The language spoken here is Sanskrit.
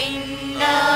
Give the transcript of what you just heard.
इन्दा